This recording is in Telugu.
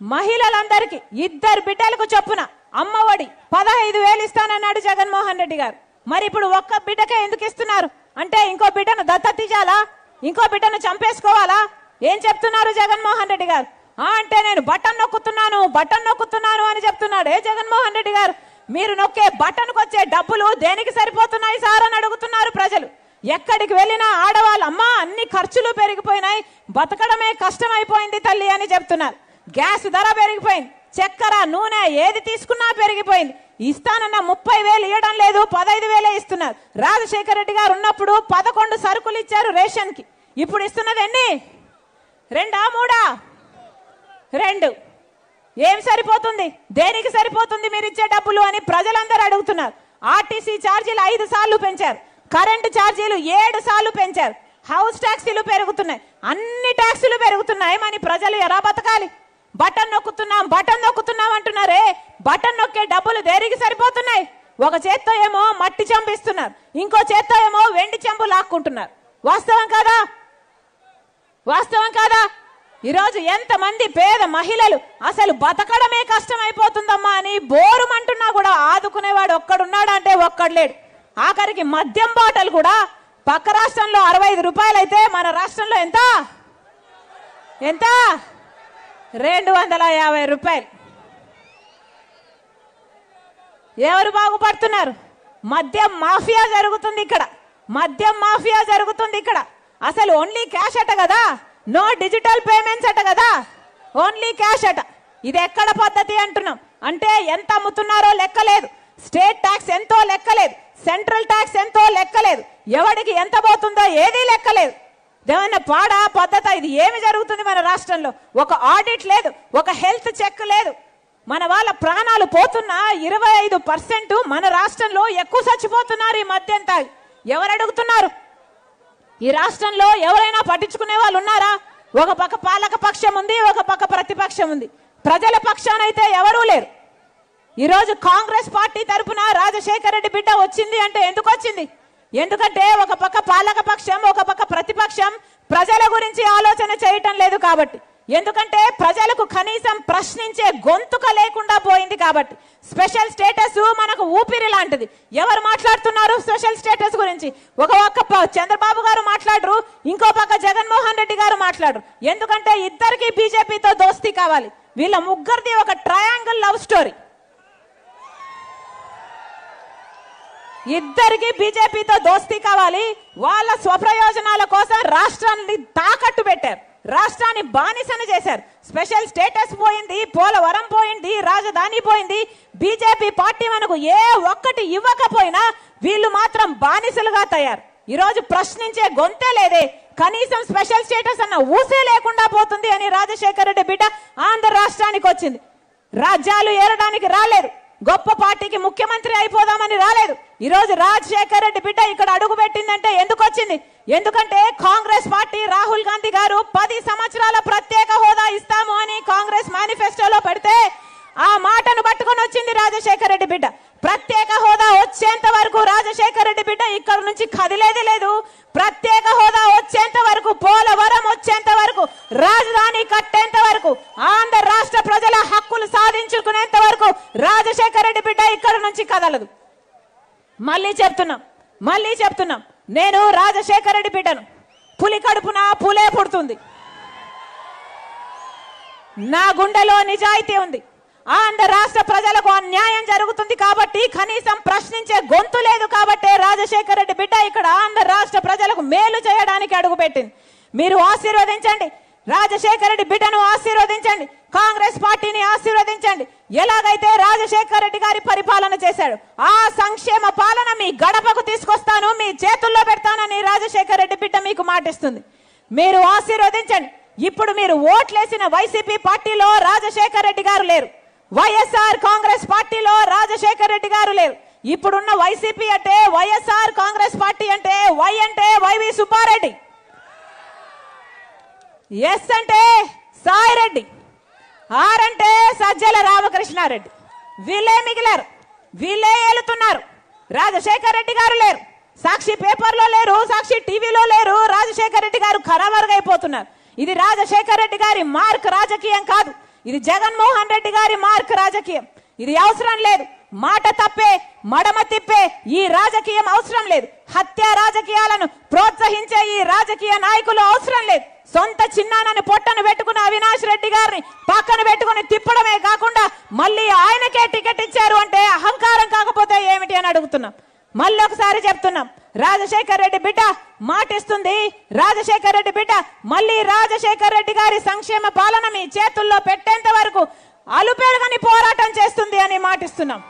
మహిళలందరికీ ఇద్దరు బిడ్డలకు చొప్పున అమ్మఒడి పదహైదు వేలు ఇస్తానన్నాడు జగన్మోహన్ రెడ్డి గారు. మరి ఇప్పుడు ఒక్క బిడ్డకే ఎందుకు ఇస్తున్నారు? అంటే ఇంకో బిడ్డను దత్తత ఇంకో బిడ్డను చంపేసుకోవాలా? ఏం చెప్తున్నారు జగన్మోహన్ రెడ్డి గారు? ఆ అంటే నేను బటన్ నొక్కుతున్నాను బటన్ నొక్కుతున్నాను అని చెప్తున్నాడు ఏ జగన్మోహన్ రెడ్డి గారు. మీరు నొక్కే బటన్కు వచ్చే డబ్బులు దేనికి సరిపోతున్నాయి సార్ అని అడుగుతున్నారు ప్రజలు. ఎక్కడికి వెళ్ళినా ఆడవాళ్ళు అమ్మా అన్ని ఖర్చులు పెరిగిపోయినాయి బతకడమే కష్టమైపోయింది తల్లి అని చెప్తున్నారు. గ్యాస్ ధర పెరిగిపోయింది. చక్కెర నూనె ఏది తీసుకున్నా పెరిగిపోయింది. ఇస్తానన్న ముప్పై వేలు ఇవ్వడం లేదు పదహైదు వేలే ఇస్తున్నారు. రాజశేఖర రెడ్డి గారు ఉన్నప్పుడు పదకొండు సరుకులు ఇచ్చారు రేషన్కి ఇప్పుడు ఇస్తున్నది ఎన్ని? రెండా మూడా? రెండు. ఏం సరిపోతుంది? దేనికి సరిపోతుంది మీరు ఇచ్చే డబ్బులు అని ప్రజలందరూ అడుగుతున్నారు. ఆర్టీసీ ఛార్జీలు ఐదు సార్లు పెంచారు. కరెంటు ఛార్జీలు ఏడు సార్లు పెంచారు. హౌస్ ట్యాక్సీలు పెరుగుతున్నాయి. అన్ని ట్యాక్సీలు పెరుగుతున్నాయి మరి ప్రజలు ఎలా బతకాలి? బటన్ నొక్కుతున్నాం బటన్ నొక్కుతున్నాం అంటున్నారే. బటన్ నొక్కే డబ్బులు దేనికి సరిపోతున్నాయి? ఒక చేత్తో ఏమో మట్టి చెంబు ఇస్తున్నారు ఇంకో చేత్తో ఏమో వెండి చెంబు లాక్కుంటున్నారు. వాస్తవం కాదా? వాస్తవం కాదా? ఈరోజు ఎంతమంది పేద మహిళలు అసలు బతకడమే కష్టమైపోతుందమ్మా అని బోరుమంటున్నా కూడా ఆదుకునేవాడు ఒక్కడున్నాడు అంటే ఒక్కడు లేడు ఆఖరికి మద్యం బాటలు కూడా పక్క రాష్ట్రంలో అరవై ఐదు రూపాయలు అయితే మన రాష్ట్రంలో ఎంత? ఎంత? రెండు వందల యాభై రూపాయలు. ఎవరు బాగుపడుతున్నారు? మద్యం మాఫియా జరుగుతుంది ఇక్కడ. మద్యం మాఫియా జరుగుతుంది ఇక్కడ. అసలు ఓన్లీ క్యాష్ అట కదా? నో డిజిటల్ పేమెంట్స్ అట కదా? ఓన్లీ క్యాష్ అట. ఇది ఎక్కడ పద్ధతి అంటున్నాం? అంటే ఎంత అమ్ముతున్నారో లెక్కలేదు. స్టేట్ ట్యాక్స్ ఎంతో లెక్కలేదు. సెంట్రల్ ట్యాక్స్ ఎంతో లెక్కలేదు. ఎవడికి ఎంత పోతుందో ఏదీ లెక్కలేదు. దేవన్న పాడా పద్ధత ఇది. ఏమి జరుగుతుంది మన రాష్ట్రంలో? ఒక ఆడిట్ లేదు ఒక హెల్త్ చెక్ లేదు. మన వాళ్ళ ప్రాణాలు పోతున్న ఇరవై ఐదు పర్సెంట్ మన రాష్ట్రంలో ఎక్కువ చచ్చిపోతున్నారు ఈ మధ్యంతా ఎవరు అడుగుతున్నారు? ఈ రాష్ట్రంలో ఎవరైనా పట్టించుకునే వాళ్ళు ఉన్నారా? ఒక పక్క పాలక పక్షం ఉంది ఒక పక్క ప్రతిపక్షం ఉంది. ప్రజల పక్షానైతే ఎవరూ లేరు. ఈరోజు కాంగ్రెస్ పార్టీ తరపున రాజశేఖర రెడ్డి బిడ్డ వచ్చింది అంటే ఎందుకు వచ్చింది? ఎందుకంటే ఒక పక్క పాలక పక్షం ఒక పక్క ప్రతిపక్షం ప్రజల గురించి ఆలోచన చేయటం లేదు కాబట్టి. ఎందుకంటే ప్రజలకు కనీసం ప్రశ్నించే గొంతుక లేకుండా పోయింది కాబట్టి. స్పెషల్ స్టేటస్ మనకు ఊపిరి లాంటిది. ఎవరు మాట్లాడుతున్నారు స్పెషల్ స్టేటస్ గురించి? ఒక ఒక్క చంద్రబాబు గారు మాట్లాడరు ఇంకో పక్క జగన్మోహన్ రెడ్డి గారు మాట్లాడరు. ఎందుకంటే ఇద్దరికి బీజేపీతో దోస్తీ కావాలి. వీళ్ళ ముగ్గురిది ఒక ట్రయాంగిల్ లవ్ స్టోరీ ఇద్దరికి బీజేపీతో దోస్తీ కావాలి. వాళ్ళ స్వప్రయోజనాల కోసం రాష్ట్రాన్ని తాకట్టు పెట్టారు. రాష్ట్రాన్ని బానిసను చేశారు. స్పెషల్ స్టేటస్ పోయింది పోలవరం పోయింది రాజధాని పోయింది. బీజేపీ పార్టీ మనకు ఏ ఒక్కటి ఇవ్వకపోయినా వీళ్ళు మాత్రం బానిసలుగా తయారు. ఈరోజు ప్రశ్నించే గొంతే లేదే. కనీసం స్పెషల్ స్టేటస్ అన్న ఊసే లేకుండా పోతుంది అని రాజశేఖర రెడ్డి బిడ్డ ఆంధ్ర రాష్ట్రానికి వచ్చింది. రాజ్యాలు ఏరడానికి రాలేదు. గొప్ప పార్టీకి ముఖ్యమంత్రి అయిపోదామని రాలేదు. ఈరోజు రాజశేఖర్ రెడ్డి బిడ్డ ఇక్కడ అడుగు పెట్టిందంటే ఎందుకు వచ్చింది? ఎందుకంటే కాంగ్రెస్ పార్టీ రాహుల్ గాంధీ గారు పది సంవత్సరాల ప్రత్యేక హోదా ఇస్తాము అని కాంగ్రెస్ మేనిఫెస్టోలో పెడితే ఆ మాటను పట్టుకొని వచ్చింది రాజశేఖర రెడ్డి బిడ్డ. ప్రత్యేక హోదా వచ్చేంత వరకు రాజశేఖర రెడ్డి బిడ్డ ఇక్కడ నుంచి కదిలేది లేదు. ప్రత్యేక హోదా వచ్చేంత వరకు పోలవరం వచ్చేంత వరకు రాజధాని కట్టేంత వరకు ఆంధ్ర రాష్ట్ర ప్రజల హక్కులు సాధించుకునేంత వరకు రాజశేఖర రెడ్డి బిడ్డ ఇక్కడ నుంచి కదలదు. మళ్ళీ చెప్తున్నాం మళ్ళీ చెప్తున్నాం. నేను రాజశేఖర రెడ్డి బిడ్డను. పులి కడుపున పులే పుడుతుంది. నా గుండెలో నిజాయితీ ఉంది. ఆంధ్ర రాష్ట్ర ప్రజలకు అన్యాయం జరుగుతుంది కాబట్టి కనీసం ప్రశ్నించే గొంతు లేదు కాబట్టి రాజశేఖర రెడ్డి బిడ్డ ఇక్కడ ఆంధ్ర రాష్ట్ర ప్రజలకు మేలు చేయడానికి అడుగుపెట్టింది. మీరు ఆశీర్వదించండి. రాజశేఖర రెడ్డి బిడ్డను ఆశీర్వదించండి. కాంగ్రెస్ పార్టీని ఆశీర్వదించండి. ఎలాగైతే రాజశేఖర రెడ్డి గారి పరిపాలన చేశాడు ఆ సంక్షేమ పాలన మీ గడపకు తీసుకొస్తాను మీ చేతుల్లో పెడతానని రాజశేఖర రెడ్డి బిడ్డ మీకు మాటిస్తుంది. మీరు ఆశీర్వదించండి. ఇప్పుడు మీరు ఓట్లేసిన వైసీపీ పార్టీలో రాజశేఖర రెడ్డి గారు లేరు. వైఎస్ఆర్ కాంగ్రెస్ పార్టీలో రాజశేఖర రెడ్డి గారు లేరు. ఇప్పుడున్న వైసీపీ అంటే వైఎస్ఆర్ కాంగ్రెస్ పార్టీ అంటే వై అంటే వైవి సుబ్బారెడ్డి. ఎస్ అంటే సాయిరెడ్డి. ఆర్ అంటే సజ్జల రామకృష్ణారెడ్డి. వీళ్ళే మిగిలారు. వీళ్ళే ఏలుతున్నారు. రాజశేఖర్ రెడ్డి గారు లేరు. సాక్షి పేపర్లో లేరు సాక్షి టీవీలో లేరు. రాజశేఖర్ రెడ్డి గారు ఖరామరుగైపోతున్నారు ఇది రాజశేఖర్ రెడ్డి గారి మార్క్ రాజకీయం కాదు. ఇది జగన్మోహన్ రెడ్డి గారి మార్క్ రాజకీయం. ఇది అవసరం లేదు. మాట తప్పే మడమ తిప్పే ఈ రాజకీయం అవసరం లేదు. హత్య రాజకీయాలను ప్రోత్సహించే ఈ రాజకీయ నాయకులు అవసరం లేదు. సొంత చిన్నానని పొట్టను పెట్టుకున్న అవినాష్ రెడ్డి గారిని పక్కన పెట్టుకుని తిప్పడమే కాకుండా మళ్ళీ ఆయనకే టికెట్ ఇచ్చారు అంటే అహంకారం కాకపోతే ఏమిటి అని అడుగుతున్నాం. మళ్ళీ ఒకసారి చెప్తున్నాం. రాజశేఖర్ రెడ్డి బిడ్డ మాటిస్తుంది. రాజశేఖర్ రెడ్డి బిడ్డ మళ్ళీ రాజశేఖర్ రెడ్డి గారి సంక్షేమ పాలన మీ చేతుల్లో పెట్టేంత వరకు అలుపెరగని పోరాటం చేస్తుంది అని మాటిస్తున్నాం.